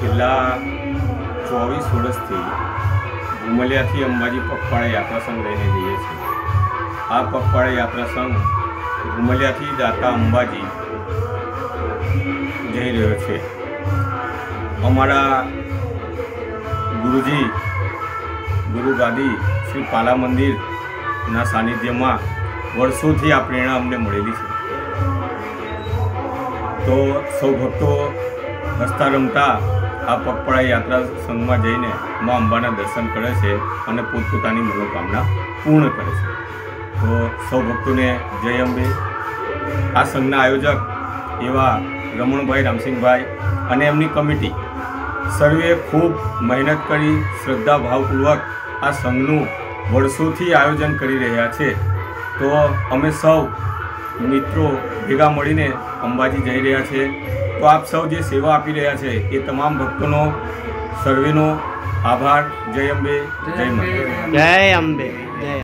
દસ વર્ષથી ઉમલિયાથી અંબાજી પગપાળા યાત્રા સંઘ લઈને જઈએ છીએ. આ પગપાળા યાત્રા સંઘ ઉમલિયાથી દાતા અંબાજી જઈ રહ્યો છે. અમારા ગુરુજી, ગુરુ ગાદી શ્રી પાલા મંદિરના સાનિધ્યમાં વર્ષોથી આ પ્રેરણા અમને મળેલી છે. તો સૌ ભક્તો હસતા રમતા આ પગપળા યાત્રા સંઘમાં જઈને મા અંબાના દર્શન કરે છે અને પોતપોતાની મનોકામના પૂર્ણ કરે છે. તો સૌ ભક્તોને જય અંબે. આ સંઘના આયોજક એવા રમણભાઈ રામસિંહભાઈ અને એમની કમિટી સર્વે ખૂબ મહેનત કરી શ્રદ્ધા ભાવપૂર્વક આ સંઘનું વર્ષોથી આયોજન કરી રહ્યા છે. તો અમે સૌ મિત્રો ભેગા મળીને અંબાજી જઈ રહ્યા છે. તો આપ સૌ જે સેવા આપી રહ્યા છે, એ તમામ ભક્તોનો, સર્વેનો આભાર. જય અંબે જય અંબે જય અંબે.